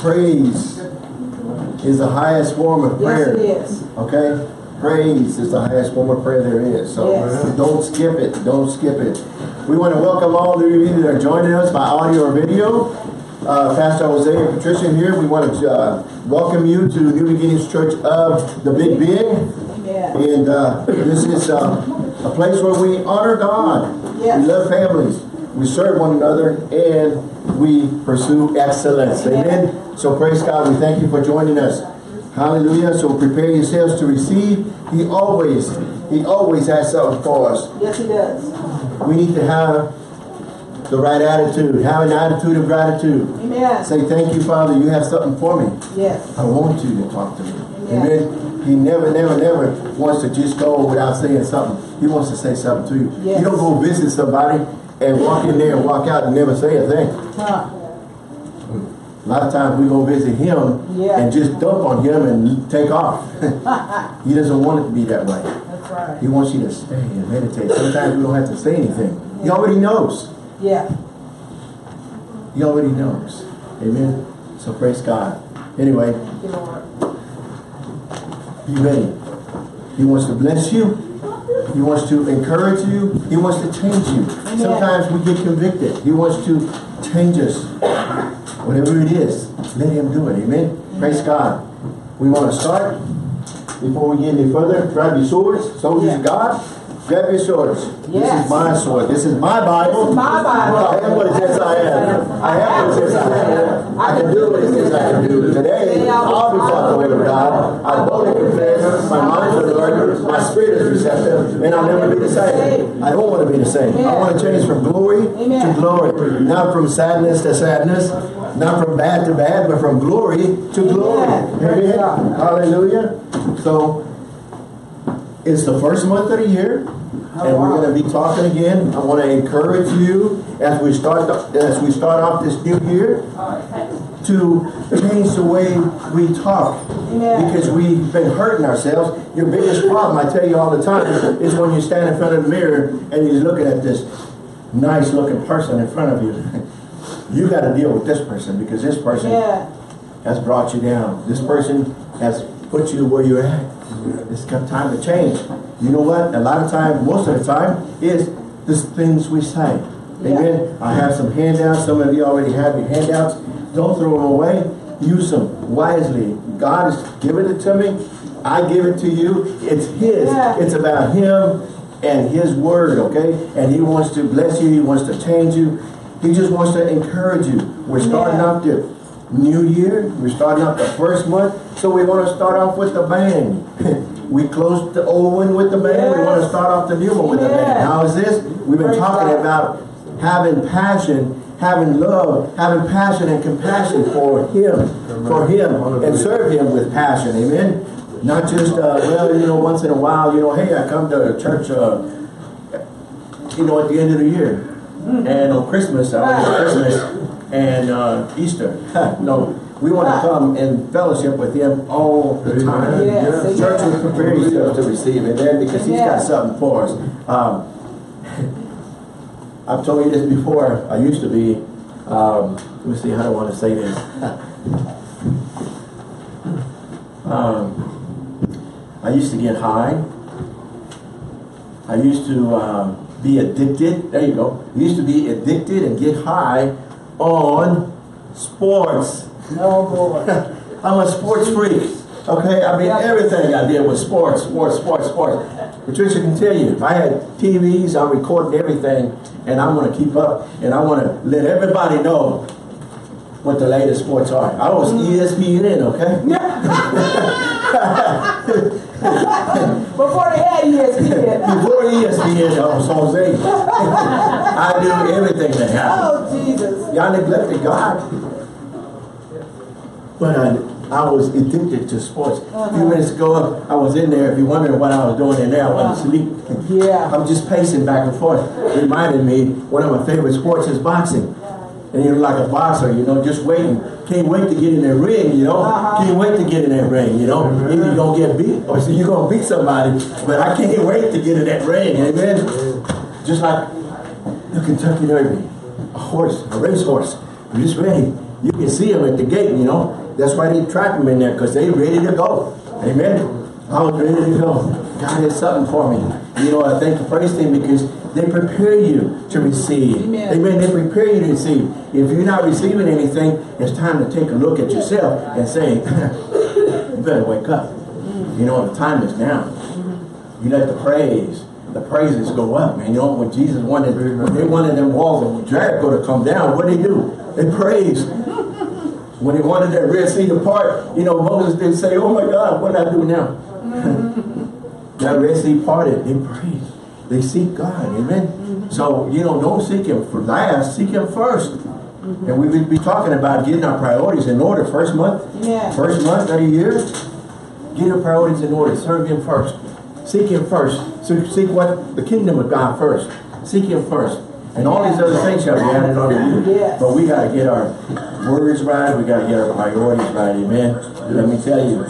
praise is the highest form of prayer. Yes, it is. Okay? Praise is the highest form of prayer there is. So Yes. don't skip it. Don't skip it. We want to welcome all of you that are joining us by audio or video. Uh, Pastor Jose and Patricia here. We want to uh, welcome you to New Beginnings Church of the Big Bend. Yeah. And uh, this is uh, a place where we honor God. Yes. We love families. We serve one another and we pursue excellence. Amen. So praise God. We thank you for joining us. Hallelujah. So prepare yourselves to receive. He always, he always has something for us. Yes, he does. We need to have the right attitude. Have an attitude of gratitude. Amen. Say, thank you, Father. You have something for me. Yes. I want you to talk to me. Amen. Amen. He never, never, never wants to just go without saying something. He wants to say something to you. Yes. You don't go visit somebody and walk in there and walk out and never say a thing. Huh. A lot of times we go visit him Yeah. and just dump on him and take off. he doesn't want it to be that way. That's right. He wants you to stay and meditate. Sometimes we don't have to say anything. He already knows. Yeah. He already knows. Amen. So praise God. Anyway, you, ready. He wants to bless you. He wants to encourage you. He wants to change you. Amen. Sometimes we get convicted. He wants to change us. Whatever it is, let him do it. Amen. Praise God. We want to start. Before we get any further, grab your swords. Soldiers of God, grab your swords. Yes. This is my sword. This is my Bible. This is my Bible. I am what it says I am. I am what it says I am. I can do what it says I can do. Today, I'll be taught the word of God. I. My mind is alert. My spirit is receptive. And I'll never be the same. I don't want to be the same. I want to change from glory to glory. Not from sadness to sadness. Not from bad to bad, but from glory to glory. Amen. Praise Amen. Hallelujah. So, it's the first month of the year, oh, and we're going to be talking again. I want to encourage you as we start as we start off this new year to change the way we talk Amen. because we've been hurting ourselves. Your biggest problem, I tell you all the time, is when you stand in front of the mirror and you're looking at this nice looking person in front of you. You got to deal with this person because this person Yeah. has brought you down. This person has put you where you're at. It's time to change. You know what? A lot of time, most of the time, is the things we say. Amen. I have some handouts. Some of you already have your handouts. Don't throw them away. Use them wisely. God has given it to me. I give it to you. It's His. Yeah. It's about Him and His Word, okay? And He wants to bless you. He wants to change you. He just wants to encourage you. We're starting Yeah. off the new year. We're starting off the first month. So we want to start off with the bang. we closed the old one with the bang. We want to start off the new one with the bang. How is this? We've been Praise talking God. about having passion, having love, having passion and compassion for Him, for Him, and serve Him with passion. Amen. Not just, uh, well, you know, once in a while, you know, hey, I come to church, uh, you know, at the end of the year. And on Christmas, I went to Christmas and uh, Easter. no, we want to come and fellowship with Him all the time. Yes, amen. Church will prepare yourself to receive Amen, because He's got something something for us. Um, I've told you this before. I used to be, um, let me see how do I want to say this. um, I used to get high. I used to um, be addicted. There you go. I used to be addicted and get high on sports. No, Lord. I'm a sports freak. Okay, I mean everything I did was sports, sports, sports, sports. Patricia can tell you, if I had TVs, I'm recording everything, and I want to keep up, and I want to let everybody know what the latest sports are. I was mm. E ESPN, okay? Before they had ESPN. Before ESPN, I was Jose. I knew everything that happened. Oh, Jesus. Y'all neglected God. But I, I was addicted to sports. A few minutes ago, I was in there. If you're wondering what I was doing in there, I wasn't asleep. Yeah. I'm just pacing back and forth. Reminded me, one of my favorite sports is boxing. And you're like a boxer, you know, just waiting. Can't wait to get in that ring, you know. Uh-huh. Can't wait to get in that ring, you know. Either you're going to get beat or you're going to beat somebody. But I can't wait to get in that ring, amen. Just like the Kentucky Derby, a horse, a racehorse. I'm just ready. You can see him at the gate, you know. That's why they trap them in there, because they ready to go. Amen. I was ready to go. God has something for me. You know, I thank the praise team because they prepare you to receive. Amen. Amen. They prepare you to receive. If you're not receiving anything, it's time to take a look at yourself and say, you better wake up. You know, the time is now. You let the praise, the praises go up, man. You know, when Jesus wanted, when they wanted them walls of Jericho to come down, what did they do? They praised. When he wanted that Red Sea to part, you know, Moses didn't say, oh my God, what do I do now? Mm-hmm. that Red Sea parted, they praised. They seek God, amen? Mm-hmm. So, you know, don't seek him for last, seek him first. Mm-hmm. And we will be talking about getting our priorities in order first month, Yeah. first month of the year. Get your priorities in order. Serve him first. Seek him first. So seek what? The kingdom of God first. Seek him first. And all these other things shall be added on to you. But we got to get our words right. We got to get our priorities right. Amen. Let me tell you,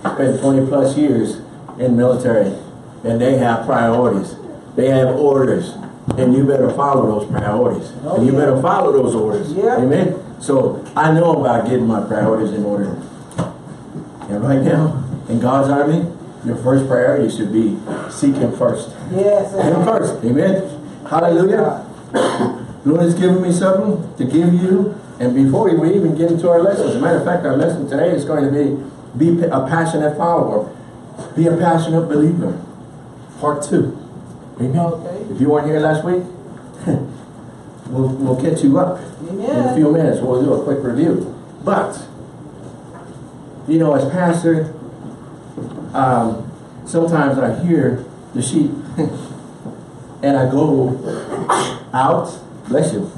spent 20 plus years in military and they have priorities. They have orders. And you better follow those priorities. Oh, and you yeah. better follow those orders. Yeah. Amen. So I know about getting my priorities in order. And right now, in God's army, your first priority should be seek Him first. Yes. Him first. Amen. Hallelujah. Lord has given me something to give you. And before we even get into our lesson, as a matter of fact, our lesson today is going to be be a passionate follower. Be a passionate believer. Part two. Amen. Okay. If you weren't here last week, we'll, we'll catch you up in a few minutes. We'll do a quick review. But, you know, as pastor, um, sometimes I hear the sheep and I go out, bless you,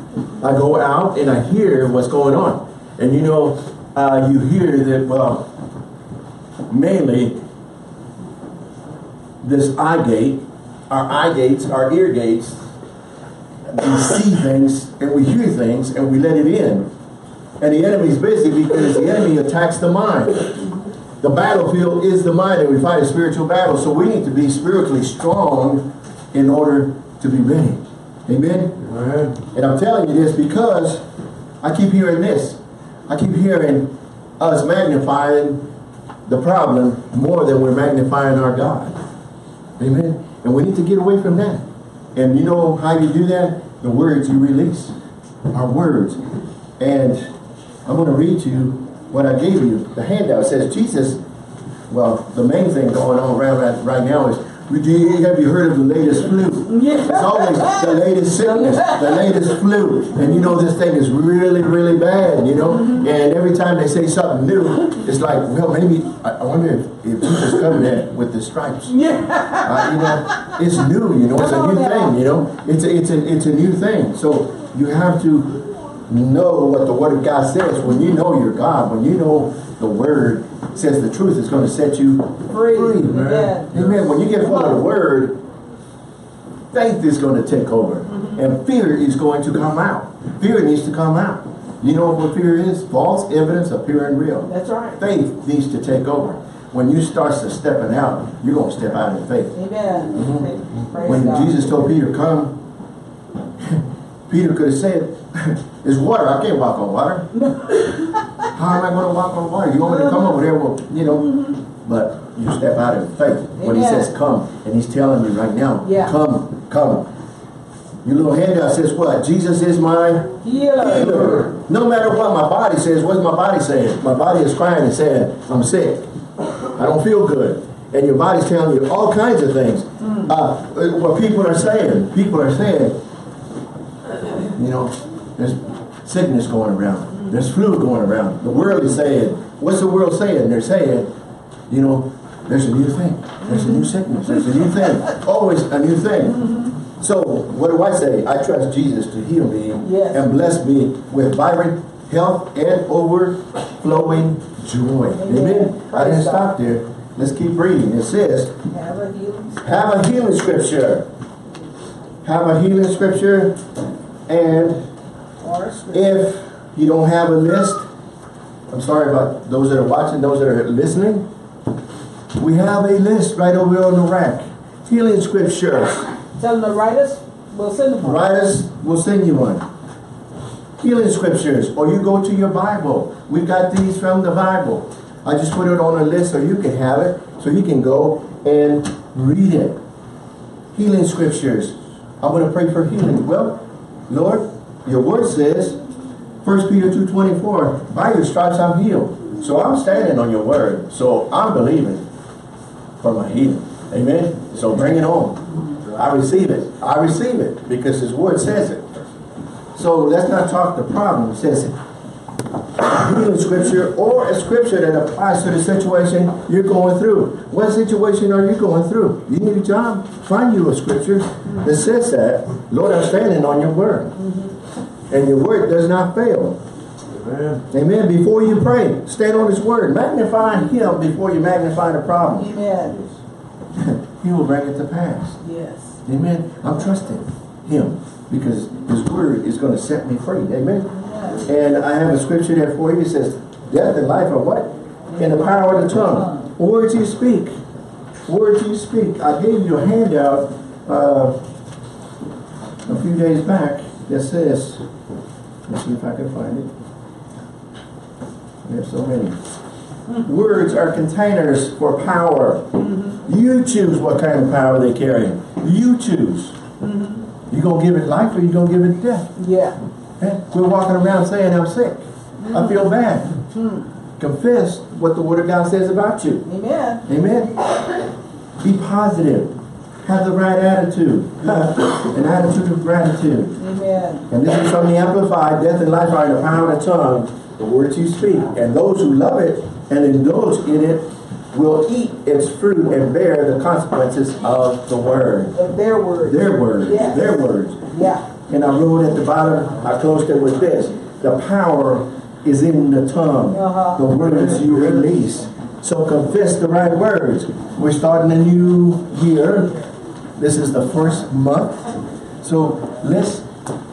I go out and I hear what's going on. And you know, uh, you hear that, well, mainly this eye gate, our eye gates, our ear gates, we see things and we hear things and we let it in. And the enemy's busy because the enemy attacks the mind. The battlefield is the mind and we fight a spiritual battle. So we need to be spiritually strong in order to be ready. Amen? And I'm telling you this because I keep hearing this. I keep hearing us magnifying the problem more than we're magnifying our God. Amen. And we need to get away from that. And you know how you do that? The words you release. Our words. And I'm going to read to you what I gave you. The handout says Jesus, well, the main thing going on around right, right now is, you, have you heard of the latest flu? It's always the latest sickness, the latest flu. And you know this thing is really, really bad, you know? And every time they say something new, it's like, well, maybe, I, I wonder if, if Jesus covered that with the stripes. Yeah. Uh, you know, it's new, you know, it's a new thing, you know. It's a, it's a, it's a new thing. So you have to know what the Word of God says. When you know your God, when you know the Word says the truth, is going to set you Free. free, man. Yeah. Amen. When you get full of the Word, faith is going to take over. And fear is going to come out. Fear needs to come out. You know what fear is? False evidence appearing real. That's right. Faith needs to take over. When you start to stepping out, you're going to step out in faith. Amen. Mhm. When God. Jesus told Peter, come, Peter could have said, it's water. I can't walk on water. How am I going to walk on water? You want me to come over there? Well, you know, but you step out in faith. When he says come, and he's telling you right now, Yeah. come, come. Your little handout says what? Jesus is my Healer. healer. No matter what my body says, what's my body saying? My body is crying and saying, I'm sick. I don't feel good. And your body's telling you all kinds of things. Uh, what people are saying, people are saying, you know, there's sickness going around. There's flu going around. The world is saying, what's the world saying? They're saying, you know, there's a new thing. There's a new sickness. There's a new thing. Always a new thing. So, what do I say? I trust Jesus to heal me Yes. and bless me with vibrant health and overflowing joy. Amen. Amen. I didn't stop there. Let's keep reading. It says, Have a healing. have a healing scripture. Have a healing scripture. And Or a scripture. if you don't have a list, I'm sorry about those that are watching, those that are listening. We have a list right over on the rack. Healing scripture. Tell them to write us. We'll send them one. Write us, we'll send you one. healing scriptures, or you go to your Bible. We've got these from the Bible. I just put it on a list so you can have it, so you can go and read it. Healing scriptures. I'm going to pray for healing. Well, Lord, your word says, 1 Peter 2.24, by your stripes I'm healed. So I'm standing on your word. So I'm believing for my healing. Amen. So bring it on. I receive it. I receive it because his word says it. So let's not talk the problem. Says it says healing scripture or a scripture that applies to the situation you're going through. What situation are you going through? You need a job? Find you a scripture that says that. Lord, I'm standing on your word. And your word does not fail. Amen. Amen. Before you pray, stand on his word. Magnify him before you magnify the problem. Amen. he will bring it to pass. Yes. Amen. I'm trusting him because his word is going to set me free. Amen. Yes. And I have a scripture there for you. It says, death and life are what? In the power of the tongue. Words you speak. Words you speak. I gave you a handout uh, a few days back that says, let's see if I can find it. There's so many. Words are containers for power. Mm-hmm. You choose what kind of power they carry. You choose. Mm-hmm. You gonna give it life or you gonna give it death? Yeah. Eh? We're walking around saying I'm sick. I mm-hmm. feel bad. Confess what the Word of God says about you. Amen. Amen. Be positive. Have the right attitude. An attitude of gratitude. Amen. And this is from the Amplified. Death and life are in the power of the tongue, the words you speak. And those who love it and indulge in it will eat its fruit and bear the consequences of the word. Of their words. Their words. Yes. Their words. Yeah. And I wrote at the bottom, I closed it with this. The power is in the tongue. Uh-huh. The words you release. So confess the right words. We're starting a new year. This is the first month. So let's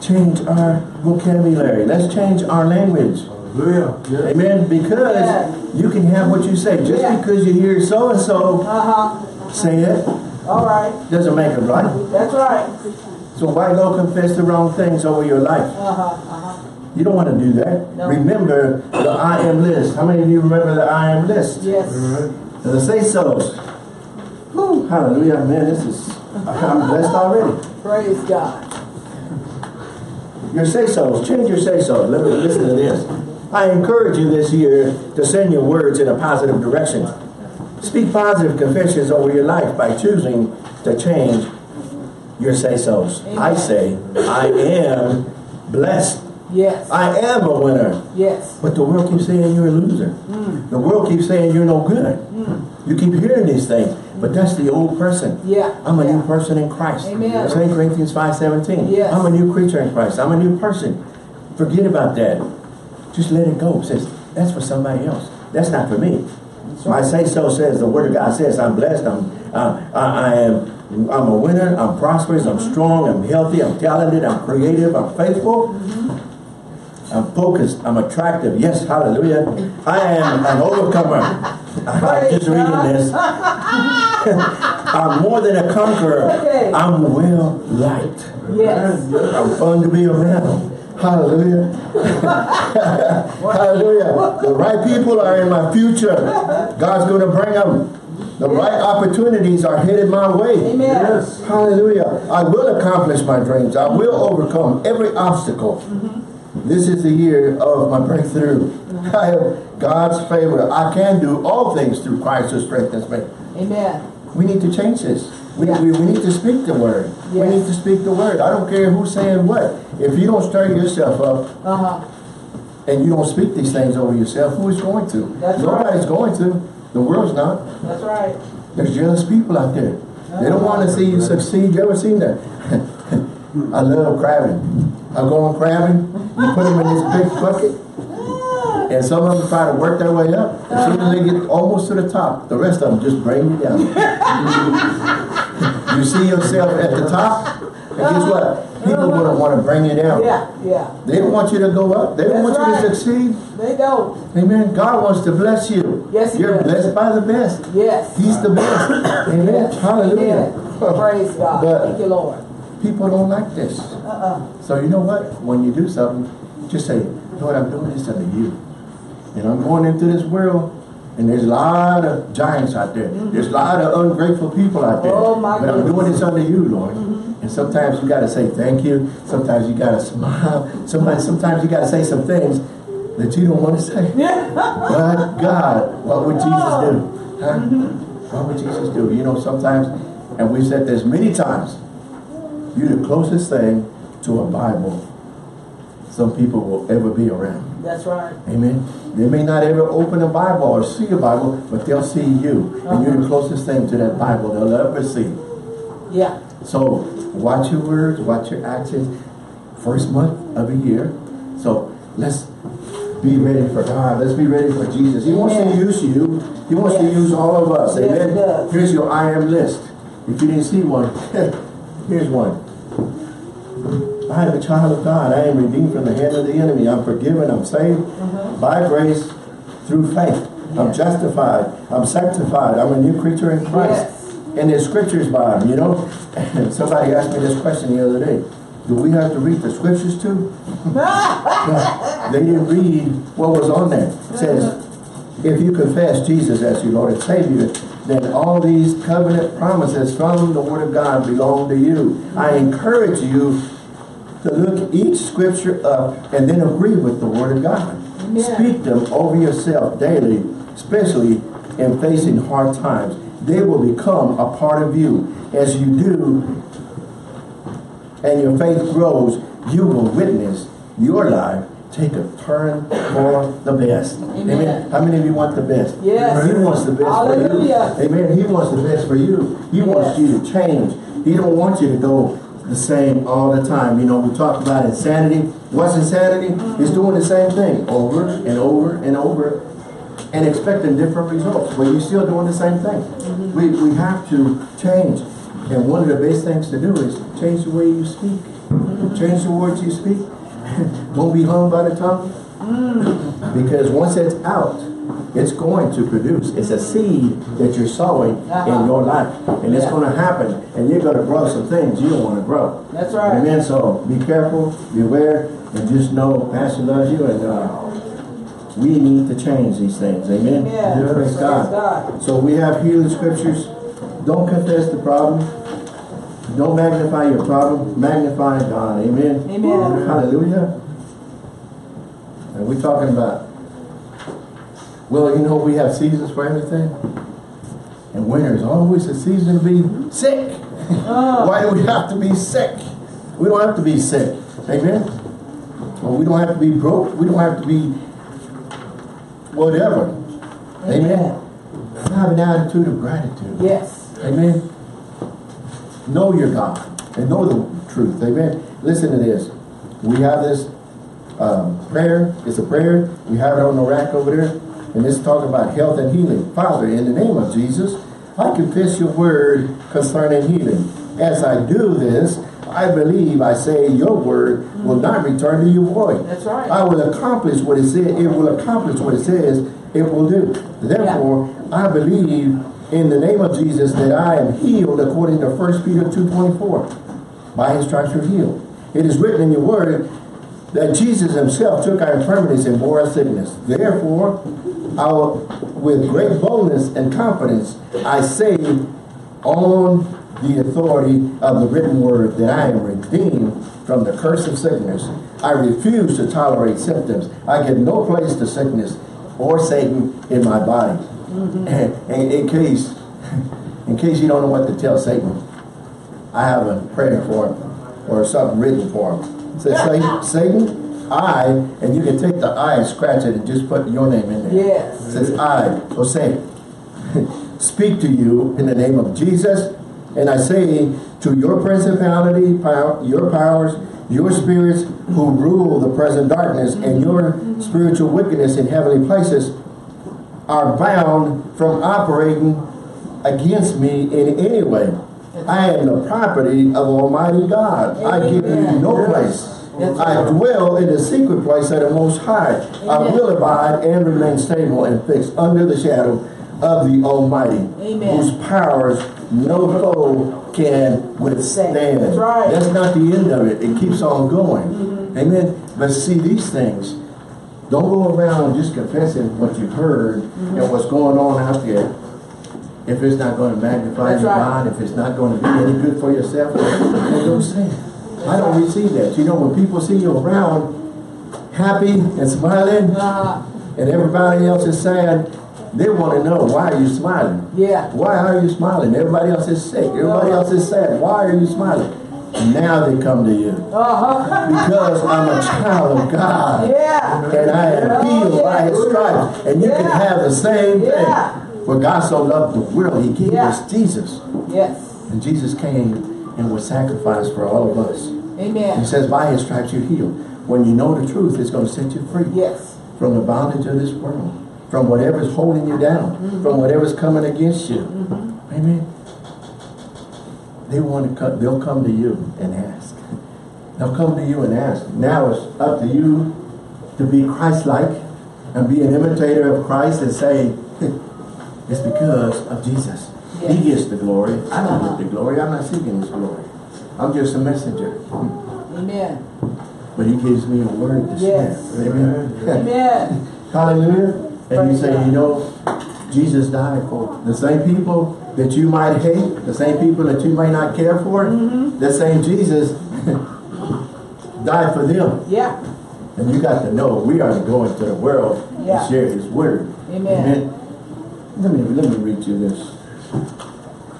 change our vocabulary. Let's change our language. Hallelujah. Yes. Amen. Because Yeah. you can have what you say. Just Yeah. because you hear so and so say it All right. doesn't make it right. That's right. So why go confess the wrong things over your life? Uh-huh. Uh-huh. You don't want to do that. No. Remember the I am list. How many of you remember the I am list? Yes. All right. And the say so's. Whew. Hallelujah, man. This is, I'm blessed already. Praise God. Your say so's. Change your say so's. Let me listen to this. I encourage you this year to send your words in a positive direction. Speak positive confessions over your life by choosing to change your say so's. I say, I am blessed. Yes. I am a winner. Yes. But the world keeps saying you're a loser. Mm. The world keeps saying you're no good. Mm. You keep hearing these things, but that's the old person. Yeah. I'm a new person in Christ. Amen. 2 Corinthians 5.17. Yes. I'm a new creature in Christ. I'm a new person. Forget about that. Just let it go. It says, that's for somebody else. That's not for me. My say so says, the word of God says, I'm blessed, I'm, uh, I, I am I'm a winner, I'm prosperous, I'm strong, I'm healthy, I'm talented, I'm creative, I'm faithful. Mm -hmm. I'm focused. I'm attractive. Yes, hallelujah. I am an overcomer. I'm just reading this. I'm more than a conqueror. Okay. I'm well liked. Yes. I'm fun to be around. Hallelujah. Hallelujah. The right people are in my future. God's going to bring them. The right opportunities are headed my way. Amen. Yes. Hallelujah. I will accomplish my dreams. I will overcome every obstacle. Mm-hmm. This is the year of my breakthrough. I have God's favor. I can do all things through Christ who strengthens me. Amen. We need to change this. We, Yeah. we, we need to speak the word. We need to speak the word. I don't care who's saying what. If you don't stir yourself up Uh-huh. and you don't speak these things over yourself, who is going to? That's Nobody's going to. The world's not. That's right. There's jealous people out there. They don't want to see you succeed. You ever seen that? I love crabbing. I go on crabbing, you put them in this big bucket, and some of them try to work their way up. As soon as they get almost to the top, the rest of them just bring you down. you see yourself at the top, and guess what? People gonna want to bring you down. Yeah. Yeah. They don't want you to go up. They don't That's want you right. to succeed. They don't. Amen. God wants to bless you. Yes, he You're does. blessed by the best. Yes. He's the best. Amen. Yes. Hallelujah. Amen. Praise God. But- Thank you, Lord. People don't like this. Uh-uh. So you know what? When you do something, Just say, Lord, I'm doing this unto you. And I'm going into this world and there's a lot of giants out there. Mm-hmm. There's a lot of ungrateful people out there. Oh, my but I'm doing this under you, Lord. Mm-hmm. And sometimes you got to say thank you. Sometimes you got to smile. Sometimes, sometimes you got to say some things that you don't want to say. But God, what would Jesus do? Oh. Huh? Mm-hmm. What would Jesus do? You know, sometimes, and we've said this many times, you're the closest thing to a Bible some people will ever be around. That's right. Amen. They may not ever open a Bible or see a Bible, but they'll see you. And you're the uh-huh. closest thing to that Bible they'll ever see. Yeah. So watch your words, watch your actions. First month of the year. So let's be ready for God. Let's be ready for Jesus. He wants to use you. He wants to use all of us. Yes, Amen. Here's your I am list. If you didn't see one, here's one. I am a child of God. I am redeemed from the hand of the enemy. I'm forgiven. I'm saved mm-hmm. by grace through faith. I'm justified. I'm sanctified. I'm a new creature in Christ. Yes. And there's scriptures by him, you know. And somebody asked me this question the other day. Do we have to read the scriptures too? They didn't read what was on there. It says, mm-hmm. if you confess Jesus as your Lord and Savior, then all these covenant promises from the Word of God belong to you. I mm-hmm. encourage you to look each scripture up and then agree with the Word of God. Amen. Speak them over yourself daily, especially in facing hard times. They will become a part of you. As you do and your faith grows, you will witness your life take a turn for the best. Amen. How many of you want the best? Yes. He wants the best Hallelujah. for you. Amen. He wants the best for you. He wants you to change. He don't want you to go the same all the time. You know, we talk about insanity. What's insanity? It's doing the same thing over and over and over and expecting different results, but you're still doing the same thing. Mm-hmm. We, we have to change. And one of the best things to do is change the way you speak. Mm-hmm. Change the words you speak. Don't be hung by the tongue. Ah. Because once it's out, it's going to produce. It's a seed that you're sowing Uh-huh. in your life. And it's going to happen. And you're going to grow some things you don't want to grow. That's right. Amen. So be careful, beware, and just know Pastor loves you and uh, we need to change these things. Amen. Amen. Praise Praise God. God. So we have healing scriptures. Don't confess the problem. Don't magnify your problem. Magnify God. Amen. Amen. Hallelujah. And we're talking about, well, you know, we have seasons for everything. And winter is always a season to be sick. Oh. Why do we have to be sick? We don't have to be sick. Amen. Or we don't have to be broke. We don't have to be whatever. Amen. Have an attitude of gratitude. Yes. Amen. Know your God and know the truth. Amen. Listen to this. We have this um, prayer. It's a prayer. We have it on the rack over there. And it's talking about health and healing. Father, in the name of Jesus, I confess your word concerning healing. As I do this, I believe I say your word will not return to you void. That's right. I will accomplish what it says. It will accomplish what it says it will do. Therefore, I believe in the name of Jesus that I am healed according to 1 Peter 2.24. By his stripes you're healed. It is written in your word that Jesus himself took our infirmities and bore our sickness. Therefore, I will, with great boldness and confidence, I say on the authority of the written word that I am redeemed from the curse of sickness. I refuse to tolerate symptoms. I give no place to sickness or Satan in my body. And, and in case, in case you don't know what to tell Satan, I have a prayer for him or something written for him. Satan, Satan, I, and you can take the I and scratch it and just put your name in there. Yes. It says, I, so say, speak to you in the name of Jesus, and I say to your principality, power, your powers, your spirits who rule the present darkness, and your spiritual wickedness in heavenly places, are bound from operating against me in any way. I am the property of Almighty God. I give you no place. I dwell in the secret place of the Most High. I will abide and remain stable and fixed under the shadow of the Almighty, Amen. whose powers no foe can withstand. That's right. That's not the end of it. It keeps on going. Mm-hmm. Amen. But see, these things, don't go around just confessing what you've heard mm-hmm. and what's going on out there. If it's not going to magnify That's your right. God, if it's not going to be any good for yourself, then don't say it. I don't receive that. You know, when people see you around happy and smiling, Uh-huh. and everybody else is sad, they want to know why are you smiling? Yeah. Why are you smiling? Everybody else is sick. Everybody else is sad. Why are you smiling? Now they come to you Uh-huh. because I'm a child of God Yeah. and I am healed by His stripes, and you can have the same thing. Yeah. For God so loved the world, He gave Yeah. us Jesus, Yes. and Jesus came and was sacrificed for all of us. Amen. He says, "By His stripes you're healed." When you know the truth, it's going to set you free Yes. from the bondage of this world, from whatever's holding you down, mm-hmm. from whatever's coming against you. Mm-hmm. Amen. They want to come, they'll come to you and ask. They'll come to you and ask. Now it's up to you to be Christ-like and be an imitator of Christ and say, it's because of Jesus. Yes. He gets the glory. I don't get the glory. I'm not seeking his glory. I'm just a messenger. Amen. But he gives me a word to Yes. share. Amen. Amen. Hallelujah. And you say, you know, Jesus died for the same people that you might hate, the same people that you might not care for, Mm-hmm. the same Jesus died for them. Yeah. And you got to know we are going to the world Yeah. and share his word. Amen. Let me let me read you this.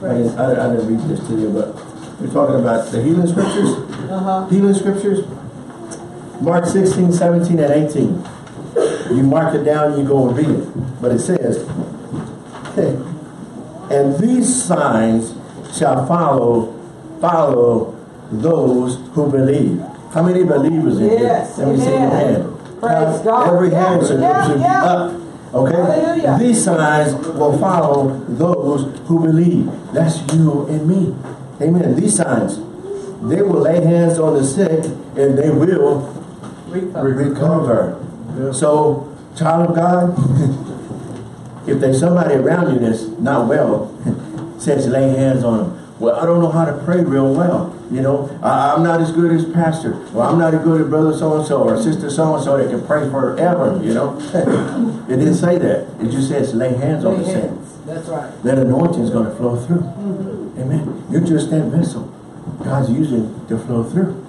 I didn't, I, I didn't read this to you, but we're talking about the healing scriptures. Uh-huh. Healing scriptures. Mark 16, 17, and 18. You mark it down, you go and read it. But it says, and these signs shall follow follow those who believe. How many believers in Yes, here? Let me see your hand. Praise God. Every hand should, Yeah, should yeah. be up. Okay? Hallelujah. These signs will follow those who believe. That's you and me. Amen. These signs, they will lay hands on the sick and they will Recover. recover. Yeah. So, child of God, if there's somebody around you that's not well, says lay hands on them. Well, I don't know how to pray real well. You know, I, I'm not as good as pastor. Well, I'm not as good as brother so-and-so or sister so-and-so that can pray forever, you know. it didn't say that. It just says lay hands on the Lay sick. That's right. That anointing is going to flow through. Mm-hmm. Amen. You're just that vessel. God's using to flow through.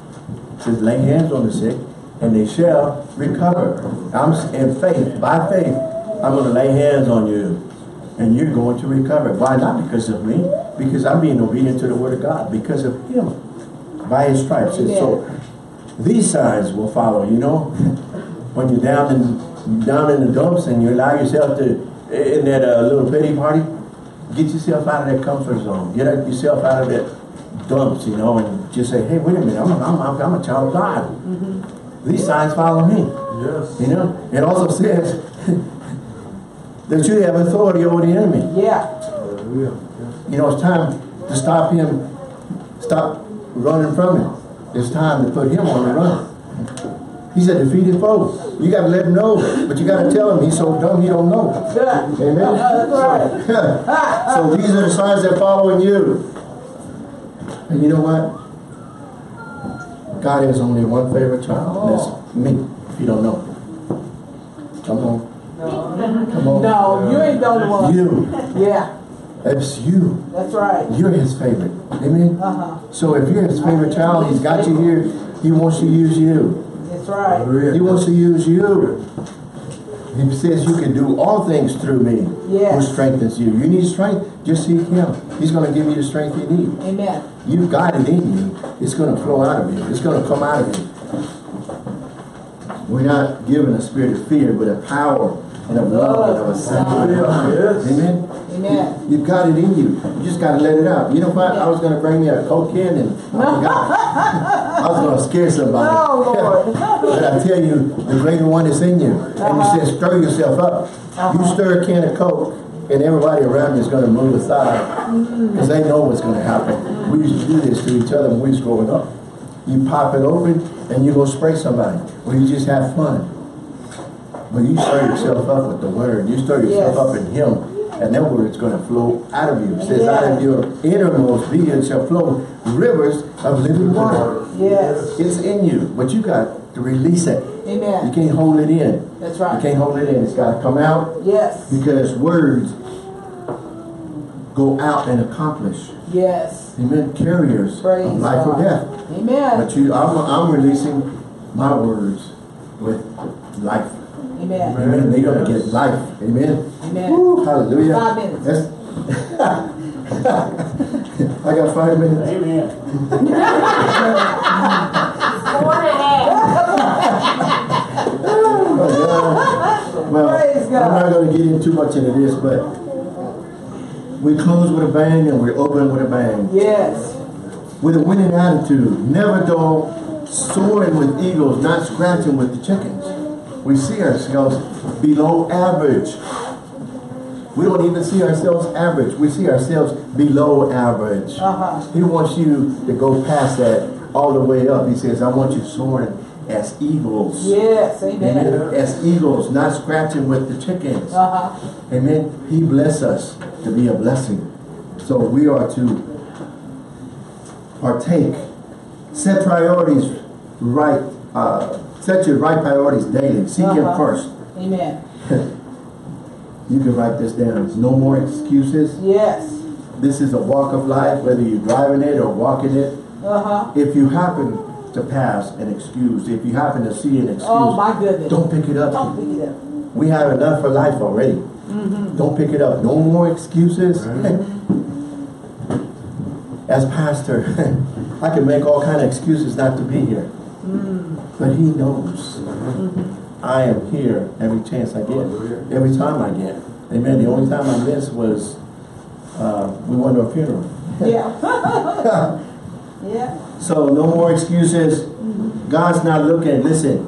It says lay hands on the sick and they shall recover. I'm in faith, by faith, I'm going to lay hands on you and you're going to recover. Why? Not because of me, because I'm being obedient to the word of God, because of him. By his stripes. And so these signs will follow, you know. when you're down in down in the dumps and you allow yourself to in that uh, little pity party, get yourself out of that comfort zone. Get yourself out of that dumps, you know, and just say, hey, wait a minute, I'm a, I'm a, I'm a child of God. These signs follow me. Yes. You know, it also says that you have authority over the enemy. Yeah. You know, it's time to stop him, stop running from him. It's time to put him on the run. He's a defeated foe. You got to let him know, but you got to tell him he's so dumb he don't know. Amen. So these are the signs that follow in you. And you know what? God has only one favorite child. and That's me, if you don't know. Come on. Come on. No, you ain't the only one. You. Yeah. It's you. That's right. You're his favorite. Amen. Uh-huh. So if you're his favorite child, he's got you here. He wants to use you. That's right. He wants to use you. He says you can do all things through me Yes. who strengthens you. You need strength, just seek him. He's going to give you the strength you need. Amen. You've got it in you. It's going to flow out of you. It's going to come out of you. We're not given a spirit of fear, but a power and of love and of a sound. Yes. Amen. Amen. You've got it in you. You just got to let it out. You know what? I was going to bring me a Coke can and I forgot. I was going to scare somebody. Oh, Lord. but I tell you, the greater one is in you. And Uh-huh. you said, stir yourself up. You Uh-huh. stir a can of Coke and everybody around you is going to move aside because they know what's going to happen. We used to do this to each other when we was growing up. You pop it open and you go spray somebody. Or you just have fun. But you stir yourself up with the word. You stir yourself Yes. up in him. And that word's going to flow out of you. It says, out of your innermost being shall flow rivers of living water. Yes. It's in you. But you got to release it. Amen. You can't hold it in. That's right. You can't hold it in. It's got to come out Yes. because words go out and accomplish. Yes. Amen. Carriers Praise of life or death. Amen. But you, I'm, I'm releasing my words with life. Amen. Amen. They're gonna get life. Amen. Amen. Woo, hallelujah. Five minutes. That's- I got five minutes. Amen. Oh, God. Well, Praise God. I'm not gonna get into too much into this, but we close with a bang and we open with a bang. Yes. With a winning attitude. Never dull, soaring with eagles, not scratching with the chickens. We see ourselves below average. We don't even see ourselves average. We see ourselves below average. Uh-huh. He wants you to go past that all the way up. He says, I want you soaring as eagles. Yes. Amen. Amen. As eagles, not scratching with the chickens. Uh-huh. Amen. He bless us to be a blessing. So we are to partake. Set priorities right. Uh, set your right priorities daily. Seek Him Uh-huh. first. Amen. You can write this down. No more excuses. Yes. This is a walk of life, whether you're driving it or walking it. Uh-huh. If you happen to pass an excuse, if you happen to see an excuse, Oh my goodness. don't pick it up. Don't pick it up. We have enough for life already. Mm -hmm. Don't pick it up. No more excuses. As pastor, I can make all kind of excuses not to be here. But he knows. I am here every chance I get. Every time I get. Amen. The only time I missed was uh, we went to a funeral. Yeah. yeah. So no more excuses. God's not looking. Listen,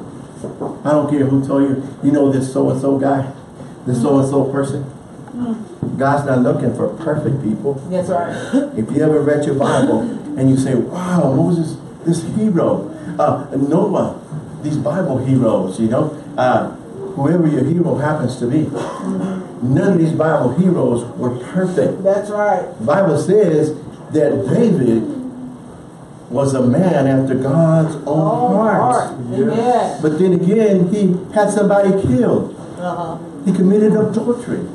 I don't care who told you. You know this so and so guy, this so and so person. God's not looking for perfect people. That's right. If you ever read your Bible and you say, "Wow, Moses, this hero, uh, Noah, these Bible heroes," you know, uh, whoever your hero happens to be, none of these Bible heroes were perfect. That's right. The Bible says that David was a man after God's own Oh, heart. heart. Amen. But then again, he had somebody killed. Uh-huh. He committed adultery.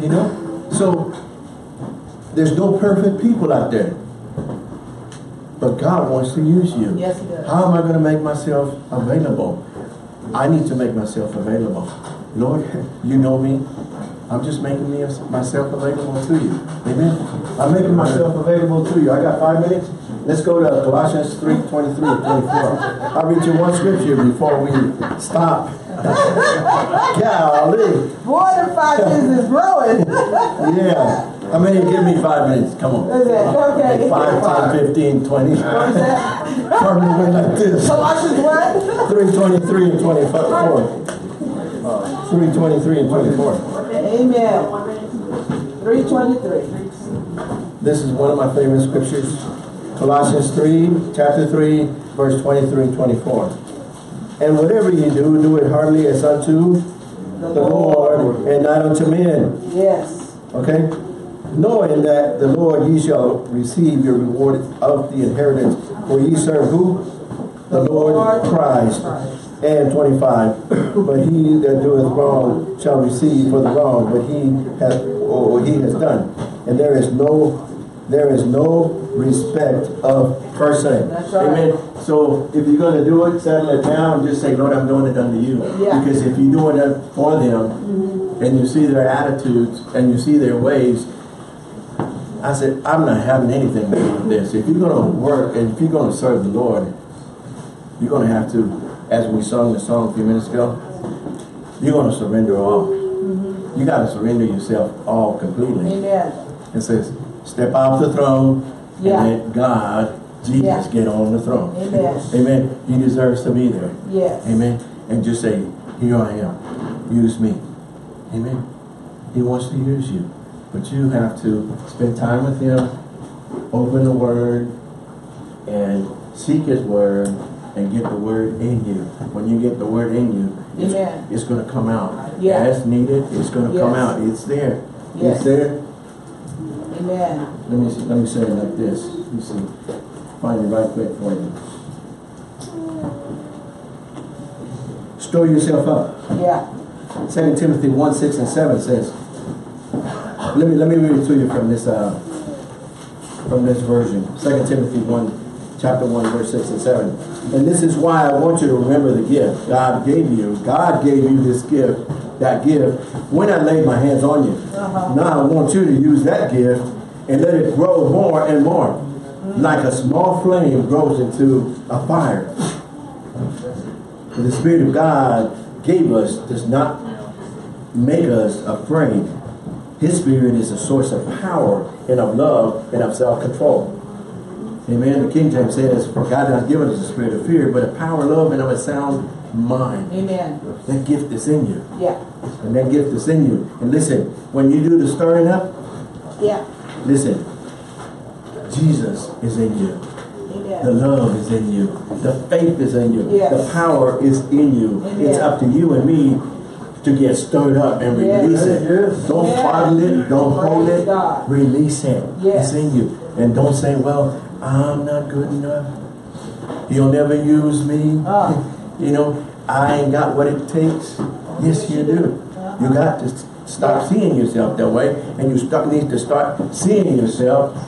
You know? So, there's no perfect people out there. But God wants to use you. Yes, he does. How am I going to make myself available? I need to make myself available. Lord, you know me. I'm just making me, myself available to you. Amen. I'm making myself available to you. I got five minutes. Let's go to Colossians 3, 23 and 24. I'll read you one scripture before we stop. Golly. Boy, the five is growing. Yeah. How many give me five minutes? Come on. Is it? Okay. Five, 10, 15, 20. What is that? Probably went like this. Colossians what? 323 and 24. 323 and 24. Amen. 323. This is one of my favorite scriptures. Colossians 3, chapter 3, verse 23 and 24. And whatever you do, do it heartily as unto The the Lord and not unto men. Yes. Okay? Knowing that the Lord ye shall receive your reward of the inheritance. For ye serve who? The Lord Christ. And 25. But he that doeth wrong shall receive for the wrong, but he hath or he has done. And there is no there is no respect of person. Right. Amen. So if you're gonna do it, settle it down, just say, Lord, I'm doing it unto you. Yeah. Because if you're doing it for them, mm-hmm. and you see their attitudes and you see their ways, I said, I'm not having anything to do with this. If you're going to work and if you're going to serve the Lord, you're going to have to, as we sung the song a few minutes ago, you're going to surrender all. Mm-hmm. You got to surrender yourself all completely. Amen. It says, step off the throne Yeah. and let God, Jesus, Yeah. get on the throne. Amen. Amen. He deserves to be there. Yes. Amen. And just say, here I am. Use me. Amen. He wants to use you. But you have to spend time with him, open the word, and seek his word, and get the word in you. When you get the word in you, it's, Amen. it's going to come out. Yeah. As needed, it's going to come out. It's there. Yes. It's there. Amen. Let me see, let me say it like this. Let me see. Find it right quick for you. Store yourself up. Yeah. Second Timothy 1, 6 and 7 says, let me let me read it to you from this uh, from this version. Second Timothy 1, chapter 1, verse 6 and 7. And this is why I want you to remember the gift God gave you. God gave you this gift, that gift, when I laid my hands on you. Uh-huh. Now I want you to use that gift and let it grow more and more. Like a small flame grows into a fire. The Spirit of God gave us does not make us afraid. His Spirit is a source of power and of love and of self-control. Amen. The King James says, For God has not given us a spirit of fear, but a power, love, and of a sound mind. Amen. That gift is in you. Yeah. And that gift is in you. And listen, when you do the stirring up, Yeah. listen, Jesus is in you. The love is in you. The faith is in you. Yes. The power is in you. Amen. It's up to you and me to get stirred up and Yes. release it. Yes. Don't Yes. bottle it. Don't hold it. God. Release it. Yes. It's in you. And don't say, well, I'm not good enough. He'll never use me. Ah. You know, I ain't got what it takes. Yes, you do. You got to stop seeing yourself that way. And you start, need to start seeing yourself.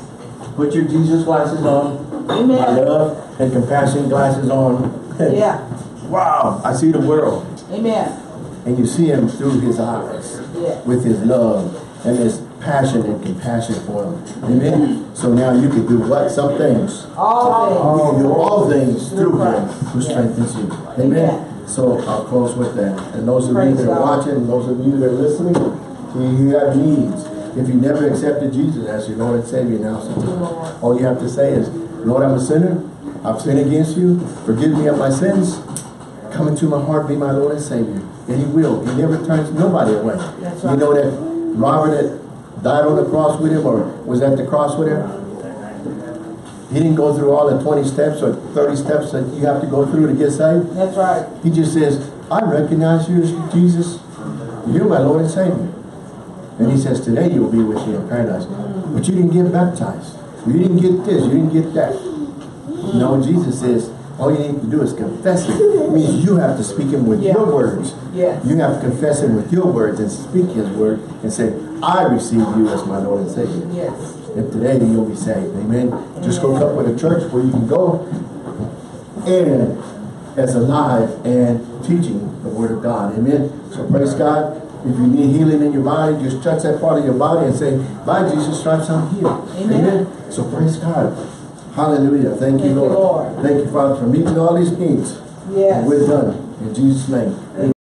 Put your Jesus glasses on. My love and compassion glasses on. Yeah. Wow, I see the world. Amen. And you see him through his eyes with his love and his passion and compassion for him. Amen. So now you can do what? Some things. All You can do all things through him who strengthens you. Amen. So I'll close with that. And those of you that are watching, those of you that are listening, you you have needs. If you never accepted Jesus as your Lord and Savior, now all you have to say is, Lord, I'm a sinner. I've sinned against you. Forgive me of my sins. Come into my heart, be my Lord and Savior. And he will. He never turns nobody away. You know that robber that died on the cross with him or was at the cross with him? He didn't go through all the 20 steps or 30 steps that you have to go through to get saved. That's right. He just says, I recognize you as Jesus. You're my Lord and Savior. And he says, today you'll be with me in paradise. But you didn't get baptized. You didn't get this. You didn't get that. No, Jesus says, all you need to do is confess it. It means you have to speak him with Yeah. your words. Yes. You have to confess him with your words and speak his word and say, I receive you as my Lord and Savior. Yes. And today then you'll be saved. Amen. Just go up with a church where you can go and as alive and teaching the word of God. Amen. So praise God. If you need healing in your body, just touch that part of your body and say, by Jesus' stripes I'm healed. Amen. So praise God. Hallelujah. Thank, you, Thank you, Lord. Lord. Thank you, Father, for meeting all these needs. Yes. And we're done. In Jesus' name.